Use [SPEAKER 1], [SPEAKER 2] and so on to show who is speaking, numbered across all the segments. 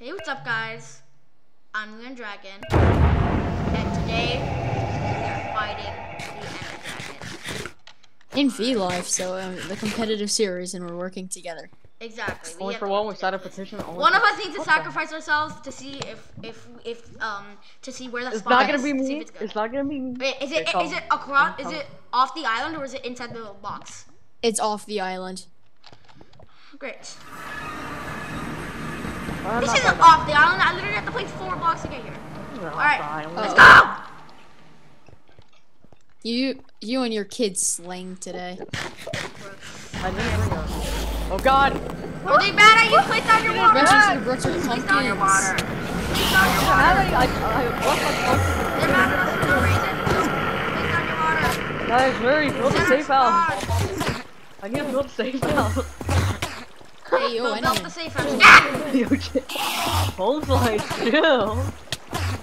[SPEAKER 1] Hey, what's up, guys? I'm Leon Dragon, and today we are fighting the Ender Dragon.
[SPEAKER 2] in V-Life, so um, the competitive series, and we're working together.
[SPEAKER 1] Exactly. we
[SPEAKER 3] Only for one, we started a petition. Only
[SPEAKER 1] One of us needs to sacrifice ourselves to see if if if um to see where the
[SPEAKER 3] It's
[SPEAKER 1] spot
[SPEAKER 3] not gonna be
[SPEAKER 1] to see if
[SPEAKER 3] me.
[SPEAKER 1] it's good.
[SPEAKER 3] It's not gonna be me.
[SPEAKER 1] Wait, is it
[SPEAKER 3] Okay,
[SPEAKER 1] is it
[SPEAKER 3] come.
[SPEAKER 1] across? Is it off the island or is it inside the box?
[SPEAKER 2] It's off the island.
[SPEAKER 1] Great.
[SPEAKER 3] I'm
[SPEAKER 1] This isn't
[SPEAKER 3] dying.
[SPEAKER 1] off the island. I literally have to play four blocks to get here. Alright,
[SPEAKER 3] dying.
[SPEAKER 1] let's
[SPEAKER 2] Oh.
[SPEAKER 1] go.
[SPEAKER 2] You, you and your kids slang today.
[SPEAKER 3] I didn't bring a. Oh God!
[SPEAKER 1] Are they mad at you? Place down your water.
[SPEAKER 2] Congratulations to the Brooks
[SPEAKER 1] Place down your water. Place down your water.
[SPEAKER 3] many? I, I lost my focus.
[SPEAKER 1] They're mad at us for no reason. Place down your water.
[SPEAKER 3] Guys, hurry! Build a safe
[SPEAKER 1] our
[SPEAKER 3] house. I need to build a safe house.
[SPEAKER 2] Hey, yo,
[SPEAKER 1] Build
[SPEAKER 2] anyway.
[SPEAKER 1] the safe house.
[SPEAKER 3] Yo, shit. Home slide, chill.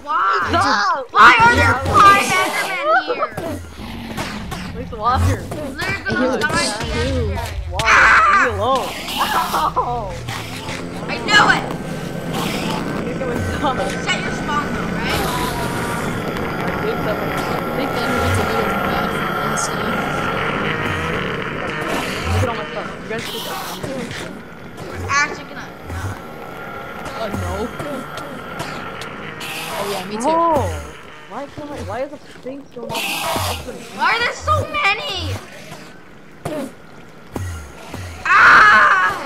[SPEAKER 1] Why?
[SPEAKER 3] Stop!
[SPEAKER 1] Why are there five Endermen here?
[SPEAKER 3] Waste the water.
[SPEAKER 1] They're
[SPEAKER 2] Ew,
[SPEAKER 1] gonna die
[SPEAKER 2] it's
[SPEAKER 1] the
[SPEAKER 2] true.
[SPEAKER 3] Water.
[SPEAKER 1] Ah!
[SPEAKER 3] Leave me alone. Ow!
[SPEAKER 1] I knew it.
[SPEAKER 3] I need to get my.
[SPEAKER 1] Set your spawn though, right?
[SPEAKER 3] I did something.
[SPEAKER 2] I think the Enderman's a little bad for this game.
[SPEAKER 3] Look at all my stuff. You guys should that.
[SPEAKER 1] We're actually gonna.
[SPEAKER 2] Oh no. Oh yeah, me too.
[SPEAKER 3] Oh! Why can't I? Why is the thing so not open?
[SPEAKER 1] Why are there so many? Ah!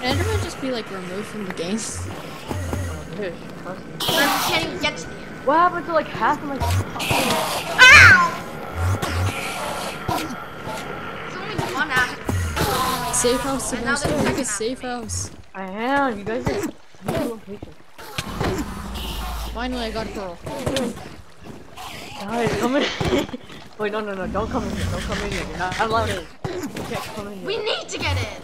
[SPEAKER 2] Can Enderman just be like removed from the game?
[SPEAKER 3] Oh, Fish. trust me.
[SPEAKER 1] I can't even get to the end.
[SPEAKER 3] What happened to like half of my
[SPEAKER 1] Ow!
[SPEAKER 2] Safe house,
[SPEAKER 1] And now
[SPEAKER 2] Sebastian.
[SPEAKER 1] there's a
[SPEAKER 2] a safe house.
[SPEAKER 3] I am. You guys are.
[SPEAKER 2] Finally, I got a pearl.
[SPEAKER 3] Guys, come in. Wait, no, no, no. Don't come in here. Don't come in here. You're not allowed in. You can't come in here.
[SPEAKER 1] We need to get in.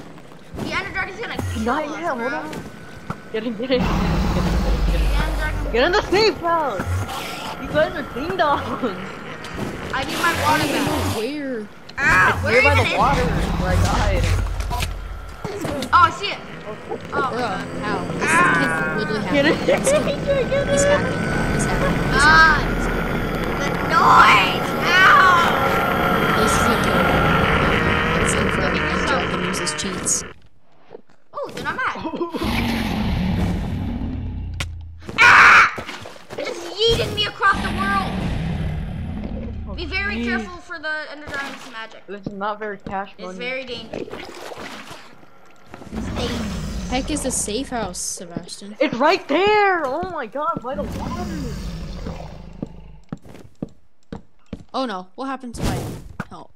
[SPEAKER 1] The Ender Dragon's gonna kill
[SPEAKER 3] Not
[SPEAKER 1] us,
[SPEAKER 3] yet. Hold on. Get in. Get in. Get in. Get in.
[SPEAKER 1] The Ender
[SPEAKER 3] Get in the safe house. You guys are ding dongs.
[SPEAKER 1] I need my water back.
[SPEAKER 2] Where?
[SPEAKER 1] Ah, where
[SPEAKER 3] Here by
[SPEAKER 1] even
[SPEAKER 3] the water
[SPEAKER 1] it?
[SPEAKER 3] where I died.
[SPEAKER 1] Oh, I see it. Oh,
[SPEAKER 2] how? This
[SPEAKER 1] Ah.
[SPEAKER 2] kid literally
[SPEAKER 3] Get in.
[SPEAKER 2] hacking. This
[SPEAKER 3] Get
[SPEAKER 2] He's
[SPEAKER 3] in.
[SPEAKER 2] hacking. He's hacking. He's
[SPEAKER 1] The noise. Ow.
[SPEAKER 2] This is a good. It's in for
[SPEAKER 1] Look at
[SPEAKER 2] him.
[SPEAKER 1] yourself.
[SPEAKER 2] I can use his cheats.
[SPEAKER 1] Oh, then I'm mad. Ah! It just yeeted me across the world. Be very careful for the Ender Dragon's magic.
[SPEAKER 3] This is not very cash
[SPEAKER 1] It's very dangerous. Stay.
[SPEAKER 2] Heck is the safe house, Sebastian.
[SPEAKER 3] It's right there! Oh my god, by the water!
[SPEAKER 2] Oh no, what happened to my hel-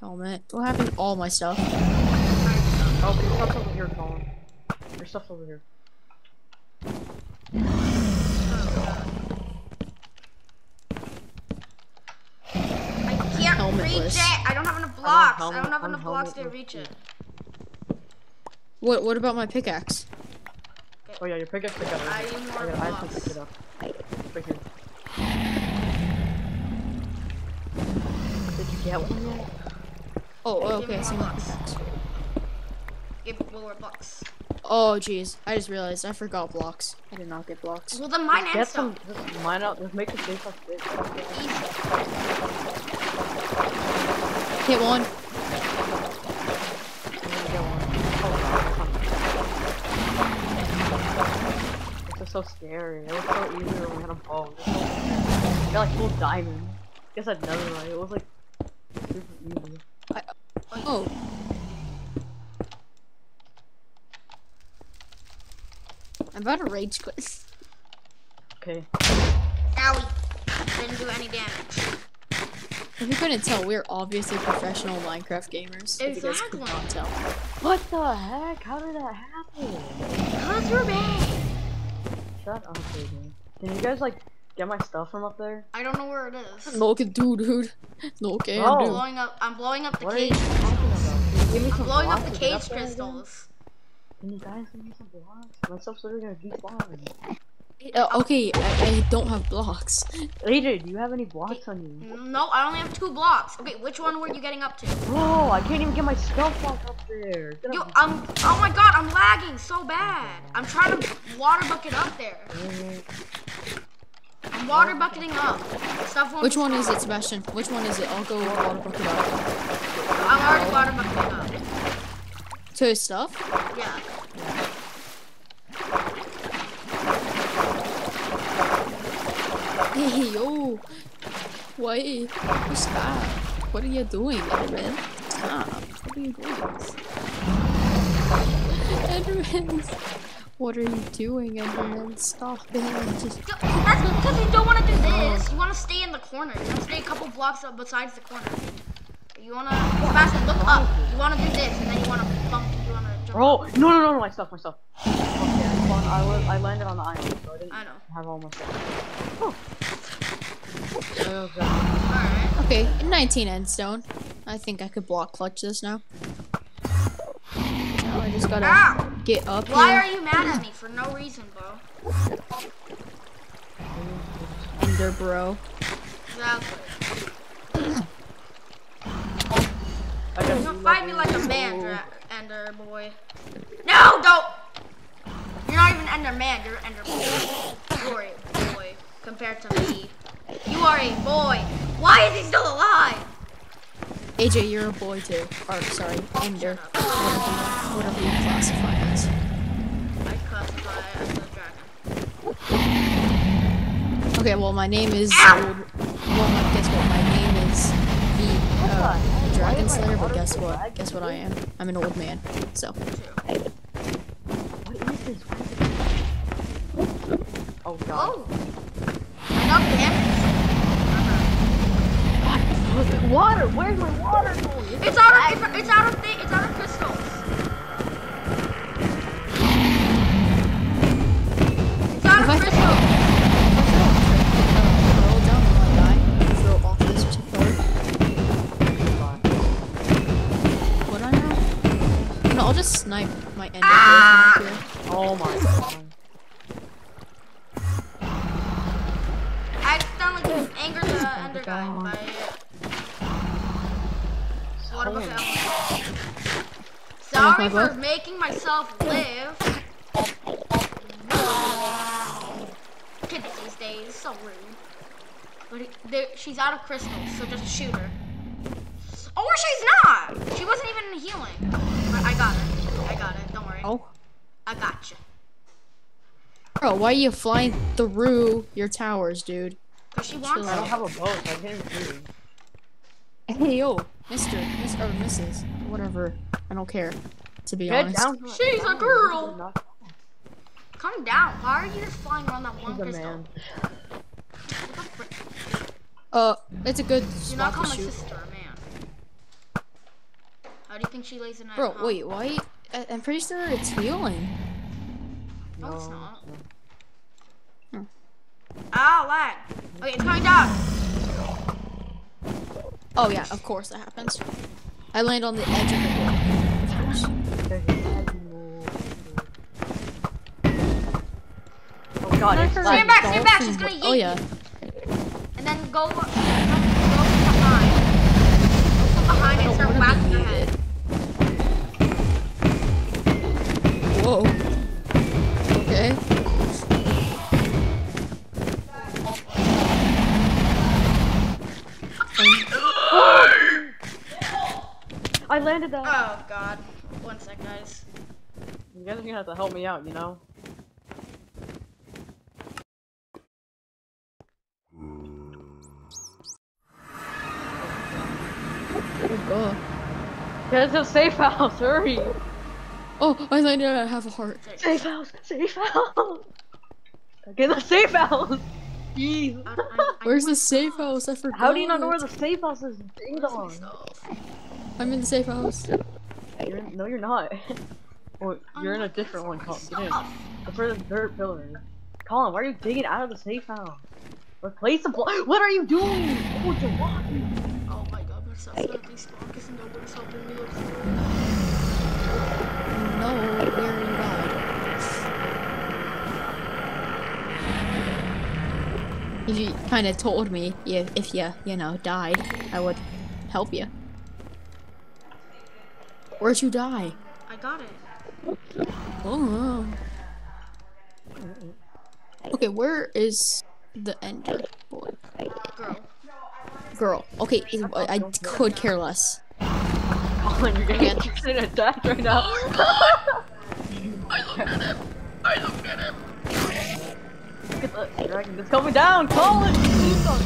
[SPEAKER 2] helmet? What happened to all my stuff?
[SPEAKER 3] Oh, your stuff's over here, Colin. Your stuff's over here.
[SPEAKER 1] I can't
[SPEAKER 2] Helmetless.
[SPEAKER 1] reach it. I don't have enough blocks. I don't,
[SPEAKER 3] helmet-
[SPEAKER 1] have
[SPEAKER 3] I'm
[SPEAKER 1] enough blocks to
[SPEAKER 3] helmetless
[SPEAKER 1] reach
[SPEAKER 3] too.
[SPEAKER 1] it.
[SPEAKER 2] What What about my pickaxe?
[SPEAKER 3] Oh yeah, your pickaxe I got.
[SPEAKER 1] I need more
[SPEAKER 3] I, got, I have to
[SPEAKER 1] blocks.
[SPEAKER 3] pick it up. Right here. Did you get one yet?
[SPEAKER 2] Oh,
[SPEAKER 1] Give oh,
[SPEAKER 2] okay,
[SPEAKER 1] me
[SPEAKER 2] so
[SPEAKER 1] more
[SPEAKER 2] my
[SPEAKER 1] blocks.
[SPEAKER 2] pickaxe.
[SPEAKER 1] Give more blocks.
[SPEAKER 2] Oh jeez, I just realized I forgot blocks. I did not get blocks.
[SPEAKER 1] Well, then mine
[SPEAKER 3] Get
[SPEAKER 1] and
[SPEAKER 3] some, just mine out, just make the safe house big.
[SPEAKER 2] Hit one.
[SPEAKER 3] So scary. It was so easy when we had a ball. It was so scary. I got like full diamond. Guess I'd never right. It was like super easy.
[SPEAKER 2] Oh, I'm about to rage quit.
[SPEAKER 3] Okay.
[SPEAKER 1] Owie. Didn't do any damage.
[SPEAKER 2] If you couldn't tell, we're obviously professional Minecraft gamers. If you guys could not tell.
[SPEAKER 3] What the heck? How did that happen?
[SPEAKER 1] Cause we're bad.
[SPEAKER 3] Shut up, baby. Can you guys like get my stuff from up there?
[SPEAKER 1] I don't know where it is.
[SPEAKER 2] No can do, dude. No can
[SPEAKER 3] Oh.
[SPEAKER 1] I'm blowing up. I'm blowing up the
[SPEAKER 3] What are you
[SPEAKER 1] cage.
[SPEAKER 3] talking about? Give me
[SPEAKER 1] I'm
[SPEAKER 3] some
[SPEAKER 1] blowing up
[SPEAKER 3] blocks
[SPEAKER 1] the
[SPEAKER 3] to
[SPEAKER 1] cage crystals.
[SPEAKER 3] Can you guys give me some blocks? My stuff's literally gonna despawn.
[SPEAKER 2] Uh, okay, I, I don't have blocks.
[SPEAKER 3] AJ, do you have any blocks on you?
[SPEAKER 1] No, I only have two blocks. Okay, which one were you getting up to?
[SPEAKER 3] Bro, I can't even get my stealth block up there. Get
[SPEAKER 1] Yo,
[SPEAKER 3] up-
[SPEAKER 1] I'm. Oh my god, I'm lagging so bad. I'm trying to water bucket up there. I'm water bucketing up. Stuff won't.
[SPEAKER 2] Which one is it, Sebastian? Which one is it? I'll go water bucket up.
[SPEAKER 1] I'm already water bucketing up.
[SPEAKER 2] To his stuff?
[SPEAKER 1] Yeah.
[SPEAKER 2] Hey, yo. Wait. Stop. What are you doing, Enderman? Stop. What are you doing? Enderman. What are you doing, Enderman? Stop it. Just
[SPEAKER 1] Yo, That's because you don't want to do this. You want to stay in the corner. You want to stay a couple blocks up besides the corner. You want to, Sebastian, look up. You want to do this, and then you want to bump. You want to jump.
[SPEAKER 3] Bro, no, no, no, no, my stuff, my stuff. Okay, I, I, was, I landed on the island, so I didn't
[SPEAKER 1] I know.
[SPEAKER 3] have all my stuff. Oh. Oh, God.
[SPEAKER 1] All right.
[SPEAKER 2] Okay, 19 endstone. I think I could block clutch this now. Now I just gotta
[SPEAKER 1] Ow!
[SPEAKER 2] get up
[SPEAKER 1] Why
[SPEAKER 2] here.
[SPEAKER 1] are you mad at me for no reason, bro?
[SPEAKER 2] Ender bro.
[SPEAKER 1] Exactly.
[SPEAKER 3] I got
[SPEAKER 1] Don't fight me like a man, Ender boy. No, don't. You're not even Ender man. You're Ender boy. You're a boy compared to me. You are a boy. Why is he still alive?
[SPEAKER 2] AJ, you're a boy too. Or, sorry, Ender. Whatever, whatever you classify as.
[SPEAKER 1] I classify as a dragon.
[SPEAKER 2] Okay, well, my name is.
[SPEAKER 1] Ow!
[SPEAKER 2] Old, well, guess what? My name is the uh, Dragon Slayer, but guess what? Guess what I am? I'm an old man. So,
[SPEAKER 1] Too.
[SPEAKER 3] What is this? What is this? Oh, God.
[SPEAKER 1] Oh. I know damage.
[SPEAKER 3] Water! Where's my water going?
[SPEAKER 1] It's out of it's, it's out of thi- it's out of crystals. It's out
[SPEAKER 2] If
[SPEAKER 1] of crystals.
[SPEAKER 2] roll down when I die. Throw off this particular. Would I now? No, I'll just snipe my Ender
[SPEAKER 1] Ah!
[SPEAKER 2] here.
[SPEAKER 3] Oh, my God.
[SPEAKER 1] The ender guy by what about that? Sorry for making myself live. Kids these days, so rude. But it, she's out of crystals, so just shoot her. Or she's not. She wasn't even healing. But I got her. I got it. Don't worry.
[SPEAKER 2] Oh.
[SPEAKER 1] I got you.
[SPEAKER 2] Bro, why are you flying through your towers, dude?
[SPEAKER 1] Cause she wants
[SPEAKER 3] I don't have a boat, so I can't even see.
[SPEAKER 2] Hey, yo, Mister, Miss or Mrs. Whatever. I don't care. To be
[SPEAKER 3] Get
[SPEAKER 2] honest.
[SPEAKER 3] down
[SPEAKER 1] She's a girl.
[SPEAKER 3] Not-
[SPEAKER 1] Calm down. Why are you just flying around that one
[SPEAKER 3] She's a
[SPEAKER 1] crystal?
[SPEAKER 3] man.
[SPEAKER 1] What the frick?
[SPEAKER 2] Uh, it's a good
[SPEAKER 1] You're not
[SPEAKER 2] spot to
[SPEAKER 1] calling my
[SPEAKER 2] shoot.
[SPEAKER 1] sister a man. How do you think she lays in that?
[SPEAKER 2] Bro, wait, why? I- I'm pretty sure it's healing.
[SPEAKER 1] No, it's not.
[SPEAKER 2] Hmm.
[SPEAKER 1] Ah, lag. Okay, it's coming down.
[SPEAKER 2] Oh yeah, of course that happens. I land on the edge of the hill. Of course.
[SPEAKER 3] Oh god, it's
[SPEAKER 2] Stand
[SPEAKER 1] Stand back, stand back. She's gonna
[SPEAKER 2] Oh yeah.
[SPEAKER 1] you. And then go, go, go from behind. Go from behind and start whacking her head.
[SPEAKER 2] Whoa.
[SPEAKER 3] Landed that.
[SPEAKER 1] Oh god. One sec, guys.
[SPEAKER 3] You guys are gonna have to help me out, you know?
[SPEAKER 2] Oh god.
[SPEAKER 3] Get to a safe house, hurry!
[SPEAKER 2] Oh, I landed at half a heart.
[SPEAKER 3] Safe house, safe house! Get the safe house! Jeez.
[SPEAKER 1] I, I, I
[SPEAKER 2] Where's the safe house? I forgot.
[SPEAKER 3] How do you not know where the safe house is? Ding dong.
[SPEAKER 1] Stuff.
[SPEAKER 2] I'm in the safe house.
[SPEAKER 3] You're in, no, you're not. or you're in a different one, Colin. Get in. Look for the dirt pillar. Colin, why are you digging out of the safe house? Replace the block. What are you doing? Oh, you're walking.
[SPEAKER 1] Oh my god, my stuff's gonna be strong because nobody's helping me.
[SPEAKER 2] No, we already died. If you kind of told me if, if you, you know, died, I would help you. Where'd you die?
[SPEAKER 1] I got it.
[SPEAKER 2] Oh. Okay, where is the ender boy?
[SPEAKER 1] Girl.
[SPEAKER 2] Girl. Okay, I, I could care less.
[SPEAKER 3] Colin, you're getting interested in attack right now. I look at him. I look at him. Look at the dragon that's coming down. Colin, please don't.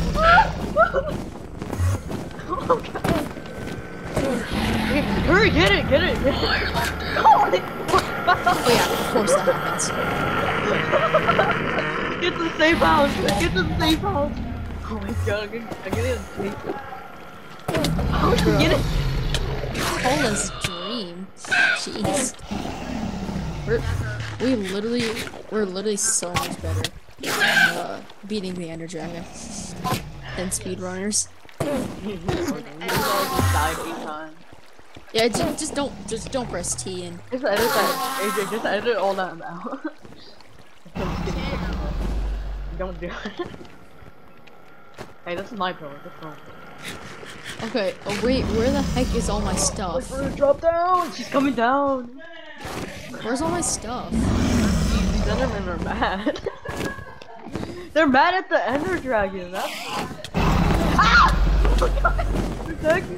[SPEAKER 3] oh god. Hurry, get it, get it, get it.
[SPEAKER 2] Oh yeah, of course that happens.
[SPEAKER 3] get to the safe house. Get to the safe house. Oh my god, I'm getting, I'm getting a tape. How would you get it?
[SPEAKER 2] Paula's dream. Jeez. We're, we literally, we're literally so much better uh, beating the Ender Dragon than speedrunners.
[SPEAKER 3] You just died eight times.
[SPEAKER 2] Yeah, just, just don't, just don't press T and
[SPEAKER 3] Just edit that. AJ, just edit all that out. Don't do it. hey, this is my pillow. This is my pillow.
[SPEAKER 2] Okay, oh wait, where the heck is all my stuff?
[SPEAKER 3] We're drop down! She's coming down!
[SPEAKER 2] Where's all my stuff?
[SPEAKER 3] These Endermen are mad. They're mad at the Ender Dragon. That's. Ah! Protect me!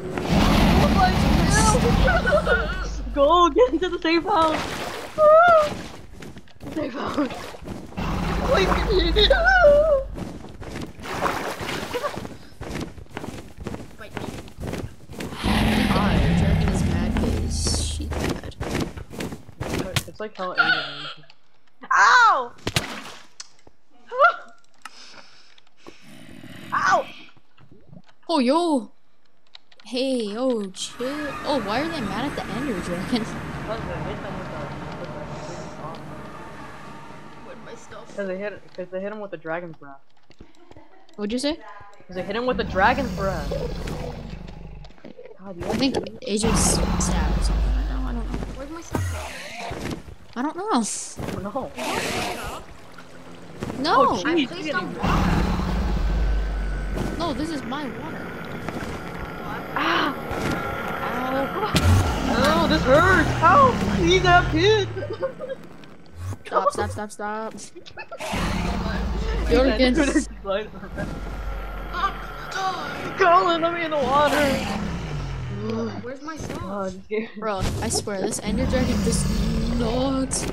[SPEAKER 3] My God. Go get into the safe house! Safe house! Please get in!
[SPEAKER 1] Wait.
[SPEAKER 2] Ender Dragon is mad because she's mad.
[SPEAKER 3] It's like how Aiden. Ow!
[SPEAKER 2] Oh yo! Hey, oh chill. Oh, why are they mad at the Ender Dragon?
[SPEAKER 1] Where'd my stuff?
[SPEAKER 3] Because they hit, because they hit him with the dragon's breath.
[SPEAKER 2] What'd you say?
[SPEAKER 3] Because they hit him with the dragon's breath. God,
[SPEAKER 2] I think AJ's stabbed or something. I don't know. I don't know.
[SPEAKER 1] Where's my stuff?
[SPEAKER 2] I don't know.
[SPEAKER 3] No.
[SPEAKER 2] No,
[SPEAKER 3] Oh,
[SPEAKER 1] I
[SPEAKER 3] Jeez,
[SPEAKER 1] placed
[SPEAKER 3] you're
[SPEAKER 1] on
[SPEAKER 3] getting-
[SPEAKER 1] water.
[SPEAKER 2] no, this is my water.
[SPEAKER 3] Ah! Ow! Oh, this hurts! Ow! Please have kids!
[SPEAKER 2] Stop, stop, stop, stop. Do it again.
[SPEAKER 3] Colin, let me in the water!
[SPEAKER 1] Where's my stuff?
[SPEAKER 3] God,
[SPEAKER 2] Bro, I swear, this Ender Dragon does not.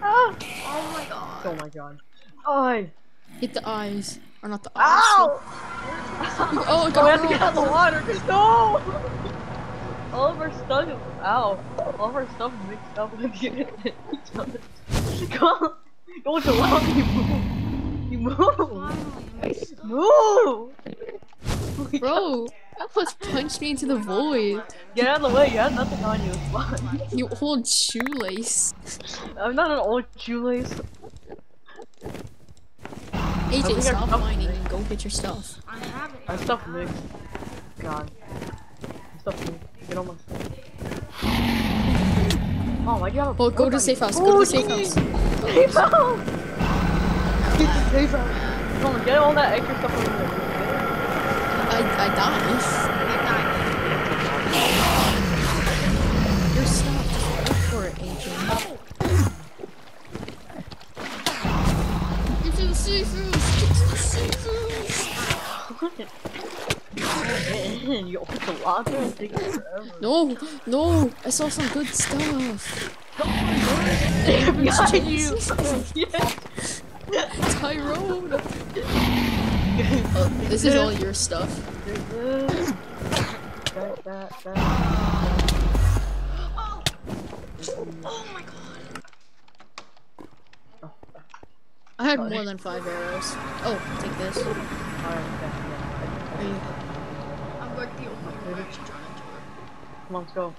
[SPEAKER 3] Ah!
[SPEAKER 1] Oh my god.
[SPEAKER 3] Oh my god. Ay!
[SPEAKER 2] Hit the eyes. Or not the eyes.
[SPEAKER 3] Ow!
[SPEAKER 2] Oh, it
[SPEAKER 3] Oh, we
[SPEAKER 2] got
[SPEAKER 3] have to get out of the water! No! All of our stuff ow. All of our stuff mixed up with each other. Go, don't allow me move. You move. Move.
[SPEAKER 2] Bro, that was punched me into the void.
[SPEAKER 3] Get out of the way. You have nothing on you. It's fine.
[SPEAKER 2] You old shoelace.
[SPEAKER 3] I'm not an old shoelace. I think
[SPEAKER 2] AJ,
[SPEAKER 3] I
[SPEAKER 2] stop
[SPEAKER 3] cut
[SPEAKER 2] whining and go get your stuff.
[SPEAKER 1] I have it.
[SPEAKER 3] My stuff mixed. God. My stuff mixed. Get on my stuff. Oh, why'd you have a
[SPEAKER 2] Well, go to
[SPEAKER 3] book
[SPEAKER 2] safe house. Go to the safe house.
[SPEAKER 3] Safe house! Get the safe house. Come on, get all that extra stuff over there.
[SPEAKER 2] I, I died. No, no. I saw some good stuff.
[SPEAKER 3] Behind you!
[SPEAKER 2] Tyrone. Oh, this is all your stuff.
[SPEAKER 3] That, that, that.
[SPEAKER 1] Oh! Oh my god.
[SPEAKER 2] I had more than five arrows. Oh, take this.
[SPEAKER 3] Alright, yeah,
[SPEAKER 2] Are you-
[SPEAKER 1] I'm like the only one actually trying to do
[SPEAKER 3] Come on, let's go.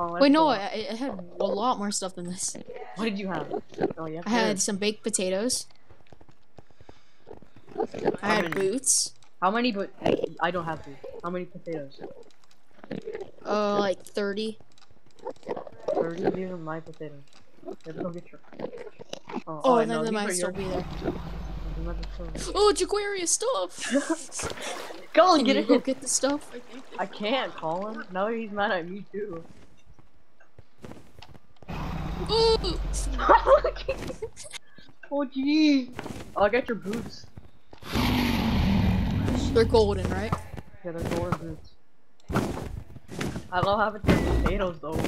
[SPEAKER 3] Oh, let's
[SPEAKER 2] Wait, no. I, I had a lot more stuff than this.
[SPEAKER 3] What did you have? Oh, yeah.
[SPEAKER 2] I had some baked potatoes. I had
[SPEAKER 3] many?
[SPEAKER 2] boots.
[SPEAKER 3] How many? But I don't have to. How many potatoes?
[SPEAKER 2] Uh, like 30.
[SPEAKER 3] Thirty. These are my potatoes. Let's go get your. Oh,
[SPEAKER 2] Oh,
[SPEAKER 3] I
[SPEAKER 2] and
[SPEAKER 3] know,
[SPEAKER 2] then they might still
[SPEAKER 3] your-
[SPEAKER 2] be there.
[SPEAKER 3] I'm not just
[SPEAKER 2] Oh, Jaguaria stuff.
[SPEAKER 3] Colin, get
[SPEAKER 2] you
[SPEAKER 3] it.
[SPEAKER 2] go get the stuff?
[SPEAKER 3] I can't, Colin. No, he's mad at me too.
[SPEAKER 2] Ooh.
[SPEAKER 3] oh gee. Oh, I'll get your boots.
[SPEAKER 2] They're golden, right?
[SPEAKER 3] Yeah, they're golden boots. I love having the potatoes though.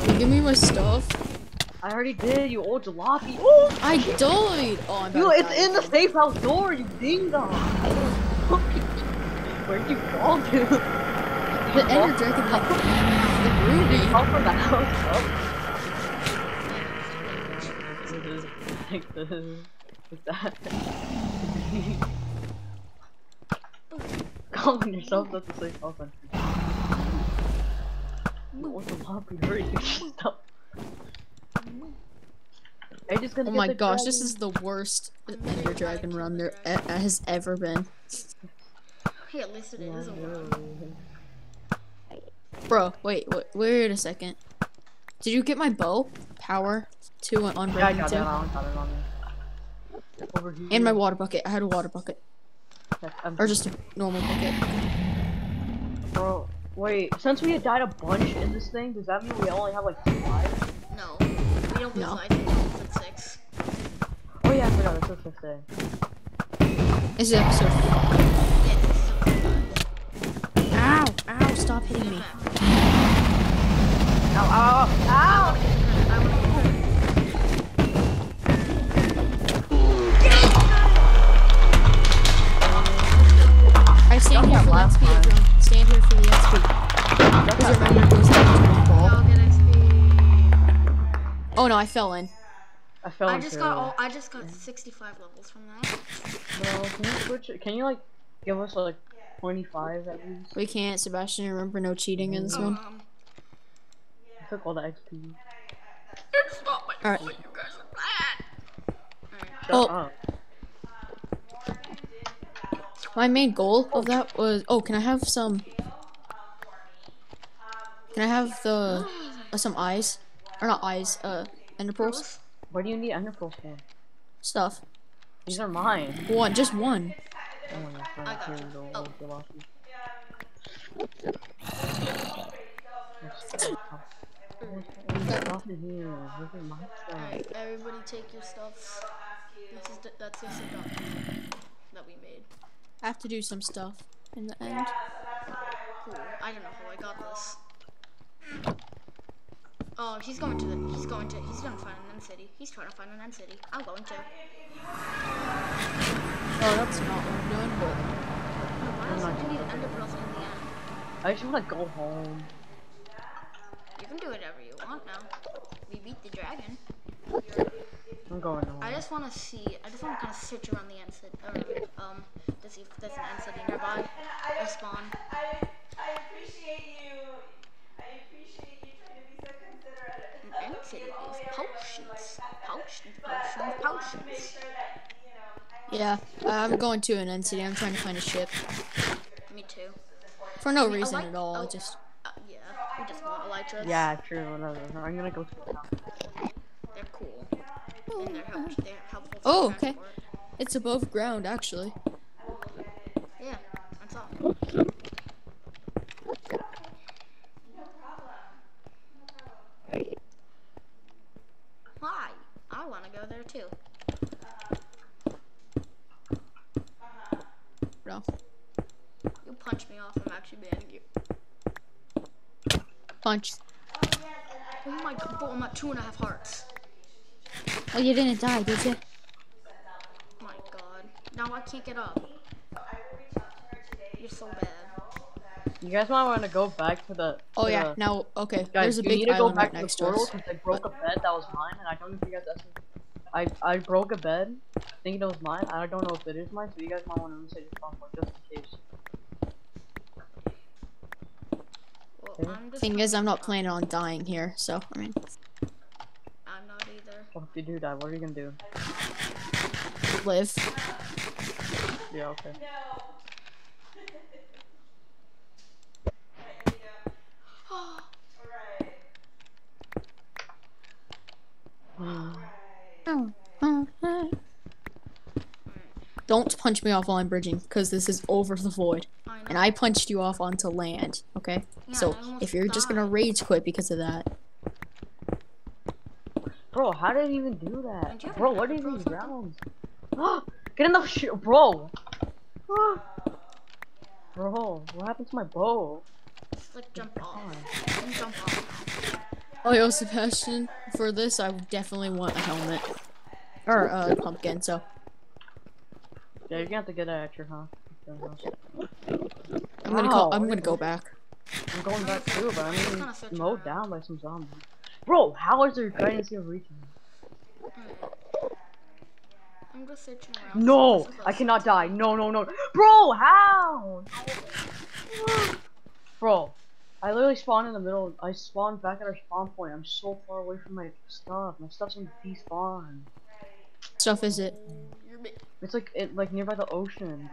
[SPEAKER 2] Can you give me my stuff.
[SPEAKER 3] I already did, you old jalopy. Oh,
[SPEAKER 2] I died. Oh, I'm
[SPEAKER 3] you, it's
[SPEAKER 2] die.
[SPEAKER 3] in the safe house door, you ding dong. Where'd you fall to?
[SPEAKER 2] The Ender Dragon, like, the ruby.
[SPEAKER 3] Fall from the house up. like this. Like that. Calling yourself at the safe house entry. Old jalopy, hurry, stop. I just gonna
[SPEAKER 2] Oh my
[SPEAKER 3] the
[SPEAKER 2] gosh, this is the worst Ender Dragon run there e- has ever been.
[SPEAKER 1] Hey, at least it
[SPEAKER 3] Yeah,
[SPEAKER 1] is a one.
[SPEAKER 2] Bro, wait, wait, wait a second. Did you get my bow? Power two on on
[SPEAKER 3] Yeah, I got
[SPEAKER 2] two,
[SPEAKER 3] that on, got it on me.
[SPEAKER 2] And my water bucket. I had a water bucket,
[SPEAKER 3] Yes,
[SPEAKER 2] or just a normal bucket.
[SPEAKER 3] Bro, wait, since we had died a bunch in this thing, does that mean we only have like two lives?
[SPEAKER 1] No, we don't lose
[SPEAKER 2] No.
[SPEAKER 1] life. We lose at six.
[SPEAKER 3] Oh yeah, I forgot, it's the fifth day.
[SPEAKER 2] This is episode five.
[SPEAKER 1] Yeah, this is so
[SPEAKER 2] Ow! Ow! Stop hitting me.
[SPEAKER 3] Ow, ow, ow!
[SPEAKER 1] I would
[SPEAKER 2] I stand here
[SPEAKER 3] that
[SPEAKER 2] for the
[SPEAKER 3] last
[SPEAKER 2] XP.
[SPEAKER 3] time.
[SPEAKER 2] everyone. Stand here for the XP. Because remember those times ball.
[SPEAKER 1] I'll get
[SPEAKER 2] Oh no, I fell in.
[SPEAKER 3] I fell
[SPEAKER 1] I just got all. I just got 65 levels from that.
[SPEAKER 3] Bro, can you switch it? Can you like give us like 25 at least?
[SPEAKER 2] We can't, Sebastian. Remember, no cheating in this one.
[SPEAKER 1] Um,
[SPEAKER 3] I took all the XP.
[SPEAKER 1] it's not my
[SPEAKER 2] Alright.
[SPEAKER 1] fault. You guys are bad. Alright.
[SPEAKER 3] Shut
[SPEAKER 2] Oh.
[SPEAKER 3] up.
[SPEAKER 2] My main goal of that was. Oh, can I have some? Can I have the uh, some eyes, or not eyes? Uh, ender pearls
[SPEAKER 3] What do you need ender pearls for?
[SPEAKER 2] stuff.
[SPEAKER 3] These are mine.
[SPEAKER 2] One, just one.
[SPEAKER 3] Oh my gosh,
[SPEAKER 1] I got
[SPEAKER 3] here
[SPEAKER 1] you.
[SPEAKER 3] we go.
[SPEAKER 1] Oh.
[SPEAKER 3] Jalopy. Jalopy here. Look at my stuff.
[SPEAKER 1] Alright, everybody take your stuff. This is the, that's just a document that we made.
[SPEAKER 2] I have to do some stuff in the end.
[SPEAKER 1] Cool. I don't know how I got this. Oh, he's going to the. He's going to. He's gonna find an end city. He's trying to find an end city. I'm going to.
[SPEAKER 2] Oh, that's not what I'm doing. But
[SPEAKER 1] Why else would you need ender pearls in the end?
[SPEAKER 3] I just want to go home.
[SPEAKER 1] You can do whatever you want now. We beat the dragon.
[SPEAKER 3] I'm going home.
[SPEAKER 1] I just want to see. I just want to kind of search around the end city, or, um, to see if there's an end city nearby. Or spawn.
[SPEAKER 4] I, I appreciate you. I appreciate you trying to be so considerate.
[SPEAKER 1] An end city is potions, potions, potions, potions.
[SPEAKER 2] yeah, uh, I'm going to an end city. I'm trying to find a ship
[SPEAKER 1] Me too.
[SPEAKER 2] for no
[SPEAKER 1] I mean,
[SPEAKER 2] reason at all.
[SPEAKER 1] oh.
[SPEAKER 2] Just
[SPEAKER 1] Uh, yeah, we just want elytras.
[SPEAKER 3] Yeah, true, whatever. I'm gonna go to the town.
[SPEAKER 1] They're cool.
[SPEAKER 2] Oh, okay. it's above ground actually.
[SPEAKER 1] Yeah, that's all. Hi, I want to go there too.
[SPEAKER 2] No.
[SPEAKER 1] You punch me off, I'm actually banning you.
[SPEAKER 2] Punch.
[SPEAKER 1] Oh my god, bro, I'm at two and a half hearts.
[SPEAKER 2] Oh, you didn't die, did you?
[SPEAKER 1] My god. Now I can't get up. You're so bad.
[SPEAKER 3] You guys might want to go back to the.
[SPEAKER 2] Oh
[SPEAKER 3] to
[SPEAKER 2] yeah.
[SPEAKER 3] the-
[SPEAKER 2] Now, okay.
[SPEAKER 3] Guys,
[SPEAKER 2] There's a
[SPEAKER 3] you
[SPEAKER 2] big
[SPEAKER 3] need to go
[SPEAKER 2] island
[SPEAKER 3] back
[SPEAKER 2] right
[SPEAKER 3] to
[SPEAKER 2] next
[SPEAKER 3] the portal because I broke a bed that was mine, and I don't know if you guys actually. I I broke a bed, thinking it was mine. I don't know if it is mine, so you guys might want to reset your phone just in case.
[SPEAKER 1] Well,
[SPEAKER 3] Okay.
[SPEAKER 1] Just.
[SPEAKER 2] Thing is, I'm not planning on dying here, so I mean,
[SPEAKER 1] I'm not
[SPEAKER 3] fuck, did you die? What are you gonna do?
[SPEAKER 2] Live.
[SPEAKER 3] Yeah, okay.
[SPEAKER 2] Don't punch me off while I'm bridging, because this is over the void. And I punched you off onto land, okay?
[SPEAKER 1] Yeah,
[SPEAKER 2] so, if you're died. just gonna rage quit because of that,
[SPEAKER 3] Bro, how did he even do that?
[SPEAKER 1] Don't you have
[SPEAKER 3] Bro, what are these rounds? Get in the shit, bro! bro, what happened to my bow?
[SPEAKER 1] Just like jump off.
[SPEAKER 3] God.
[SPEAKER 1] And jump off.
[SPEAKER 2] oh yo, Sebastian, for this I definitely want a helmet or a pumpkin. So
[SPEAKER 3] Yeah, you're gonna have to get that at your house.
[SPEAKER 2] I'm gonna call. I'm gonna go back.
[SPEAKER 3] I'm going back too, but I'm
[SPEAKER 1] Kinda
[SPEAKER 3] getting
[SPEAKER 1] searching
[SPEAKER 3] mowed down by some zombies. Bro, how is there guidance here reaching?
[SPEAKER 1] I'm just searching around.
[SPEAKER 3] No,
[SPEAKER 1] This is
[SPEAKER 3] cannot die. No, no, no. Bro, how? Bro, I literally spawned in the middle. I spawned back at our spawn point. I'm so far away from my stuff. My stuff's in despawn.
[SPEAKER 2] Stuff is it?
[SPEAKER 3] It's like it like nearby the ocean.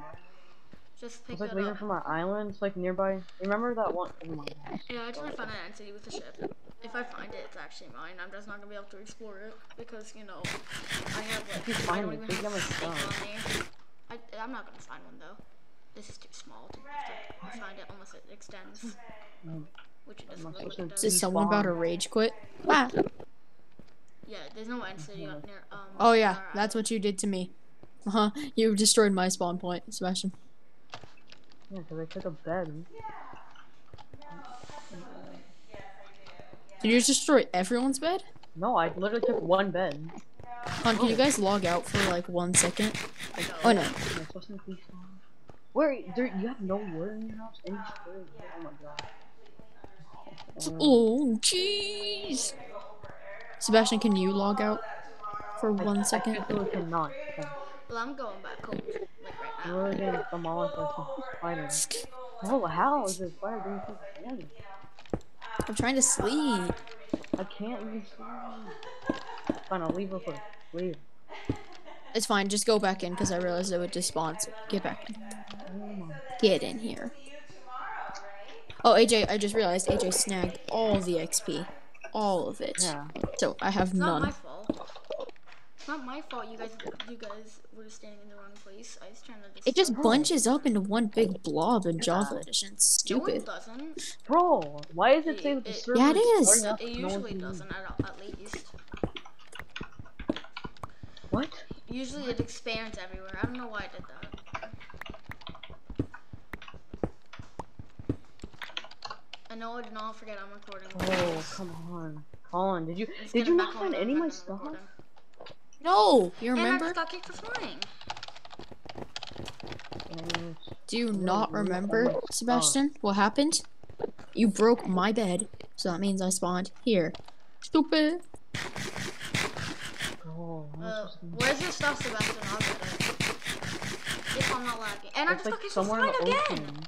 [SPEAKER 1] Just pick
[SPEAKER 3] It's like
[SPEAKER 1] it
[SPEAKER 3] leaving
[SPEAKER 1] up.
[SPEAKER 3] from our island. It's like nearby. Remember that one? Oh my.
[SPEAKER 1] Yeah, I try to find an end city with a ship. If I find it, it's actually mine. I'm just not gonna be able to explore it because you know I have like
[SPEAKER 3] you
[SPEAKER 1] I
[SPEAKER 3] find
[SPEAKER 1] don't even
[SPEAKER 3] take
[SPEAKER 1] have
[SPEAKER 3] them as
[SPEAKER 1] on me. I, I'm not gonna find one though. This is too small to have to find it unless it extends, which it doesn't look like it does.
[SPEAKER 2] Is someone about to rage quit? Ah.
[SPEAKER 1] Yeah, there's no end city up near. Um,
[SPEAKER 2] Oh yeah, that's
[SPEAKER 1] island.
[SPEAKER 2] what you did to me. Uh huh. You destroyed my spawn point, Sebastian.
[SPEAKER 3] Yeah, because I took a bed.
[SPEAKER 2] Did you destroy everyone's bed?
[SPEAKER 3] No, I literally took one bed.
[SPEAKER 2] Hon, can you guys log out for like one second? Oh no.
[SPEAKER 3] I supposed to despawn? Where? There, you have no wood in your house? Any wood? Oh my god. Um,
[SPEAKER 2] Oh jeez. Sebastian, can you log out for one second?
[SPEAKER 3] I literally cannot.
[SPEAKER 1] Well, I'm going back home like right
[SPEAKER 3] I'm
[SPEAKER 1] now.
[SPEAKER 3] literally getting demolished by some spiders. Oh, how is this spider doing so damage?
[SPEAKER 2] I'm trying to sleep.
[SPEAKER 3] I can't even see. Fine, I'll leave real quick. Leave.
[SPEAKER 2] It's fine. Just go back in because I realized it would despawn. So get back in.
[SPEAKER 3] Oh.
[SPEAKER 2] Get in here. Oh, AJ, I just realized AJ snagged all the XP. All of it.
[SPEAKER 3] Yeah.
[SPEAKER 2] So I have
[SPEAKER 1] It's not my
[SPEAKER 2] none.
[SPEAKER 1] Fault. It's not my fault. You guys, you guys were standing in the wrong place. I was trying to.
[SPEAKER 2] It just bunches up into one big blob in Java Edition. It's
[SPEAKER 1] No, it
[SPEAKER 2] stupid.
[SPEAKER 1] doesn't.
[SPEAKER 3] Bro, why is it say that the
[SPEAKER 1] It-
[SPEAKER 3] server
[SPEAKER 2] Yeah, it is.
[SPEAKER 3] starting
[SPEAKER 1] It
[SPEAKER 3] with no
[SPEAKER 1] usually doesn't at, all at least.
[SPEAKER 3] What?
[SPEAKER 1] Usually it expands everywhere. I don't know why I did that. I know I did not forget I'm recording.
[SPEAKER 3] Oh, come on. Colin, did you
[SPEAKER 1] Just
[SPEAKER 3] did you not find any of
[SPEAKER 1] I'm
[SPEAKER 3] my stuff?
[SPEAKER 1] recording.
[SPEAKER 2] No, you
[SPEAKER 1] And I
[SPEAKER 2] remember?
[SPEAKER 1] just got kicked for flying.
[SPEAKER 2] Do you not remember, Sebastian? What happened? You broke my bed, so that means I spawned here. Stupid.
[SPEAKER 1] Uh, where's your stuff, Sebastian? I'll get it. If I'm not lagging. And I
[SPEAKER 3] it's
[SPEAKER 1] just
[SPEAKER 3] like
[SPEAKER 1] got kicked for
[SPEAKER 3] somewhere
[SPEAKER 1] flying
[SPEAKER 3] the
[SPEAKER 1] again.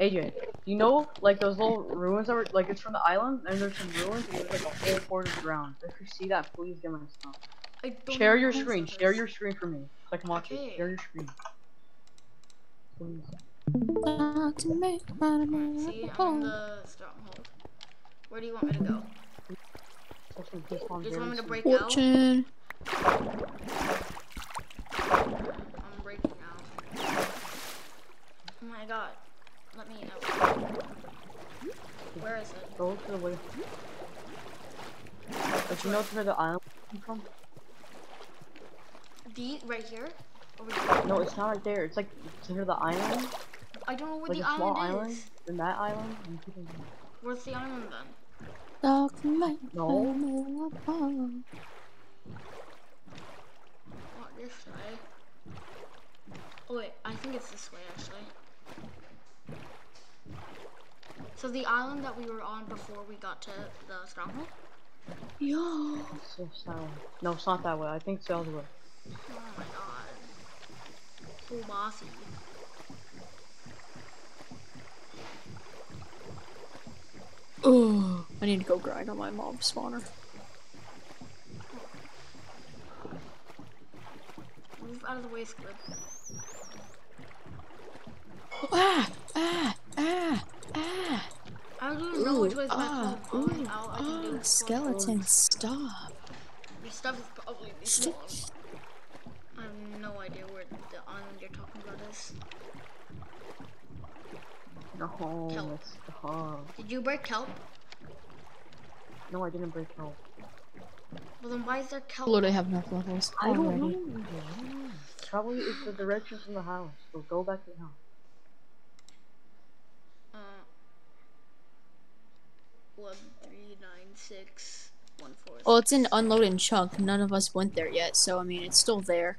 [SPEAKER 3] Ocean. AJ, you know, like those little ruins that were like it's from the island, and there's some ruins, and there's like a whole fort of ground. If you see that, please give me a
[SPEAKER 1] I don't
[SPEAKER 3] Share your screen.
[SPEAKER 1] stuff
[SPEAKER 3] Share your screen for me, so I can watch
[SPEAKER 1] Okay.
[SPEAKER 3] it. Share your screen. Please.
[SPEAKER 1] See, I'm in the stronghold. Where do you want me to go?
[SPEAKER 3] Especially this
[SPEAKER 1] Just want me to
[SPEAKER 3] soon.
[SPEAKER 1] break out? I'm breaking out. Oh my god. Let me out. Where is it?
[SPEAKER 3] Go to the way. But you know where the island came from?
[SPEAKER 1] The right here? Over here?
[SPEAKER 3] No, it's not right there. It's like it's near the island,
[SPEAKER 1] I don't know where
[SPEAKER 3] like
[SPEAKER 1] the
[SPEAKER 3] a small
[SPEAKER 1] island,
[SPEAKER 3] island.
[SPEAKER 1] is.
[SPEAKER 3] In that island, and people-
[SPEAKER 1] Where's the island then?
[SPEAKER 3] No.
[SPEAKER 1] What this way? Oh wait, I think it's this way actually. So the island that we were on before we got to the stronghold?
[SPEAKER 2] Yo.
[SPEAKER 3] It's so sad. No, it's not that way. I think it's the other way.
[SPEAKER 1] Oh my god. Full bossy.
[SPEAKER 2] Oh, I need to go grind on my mom's spawner.
[SPEAKER 1] Move out of the way, Squid.
[SPEAKER 2] Ah, ah, ah, ah.
[SPEAKER 1] I don't even know which way is my
[SPEAKER 2] ah,
[SPEAKER 1] phone. All, I- all I can
[SPEAKER 2] ah, skeleton, stop.
[SPEAKER 1] Your stuff is probably this long. island you're talking about is.
[SPEAKER 3] No,
[SPEAKER 1] Kelp.
[SPEAKER 3] stop.
[SPEAKER 1] Did you break kelp?
[SPEAKER 3] No, I didn't break help.
[SPEAKER 1] Well, then why is there kelp?
[SPEAKER 2] Literally have enough levels
[SPEAKER 3] I don't
[SPEAKER 2] already.
[SPEAKER 3] know. Don't know. Probably it's the direction from the house. So go back to the house.
[SPEAKER 1] Uh, one three nine six one four.
[SPEAKER 2] Well, it's an unloaded chunk. None of us went there yet, so I mean, it's still there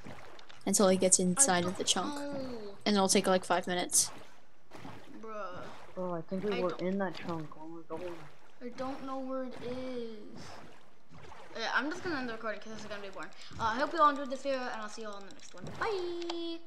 [SPEAKER 2] until it gets inside of the chunk,
[SPEAKER 1] Oh,
[SPEAKER 2] and it'll take like five minutes.
[SPEAKER 1] bruh.
[SPEAKER 3] Bro, I think we
[SPEAKER 1] I
[SPEAKER 3] were
[SPEAKER 1] don't-
[SPEAKER 3] in that chunk when we're going.
[SPEAKER 1] I don't know where it is. Uh, I'm just gonna end the recording because this is gonna be boring. Uh, I hope you all enjoyed this video, and I'll see you all in the next one. Bye.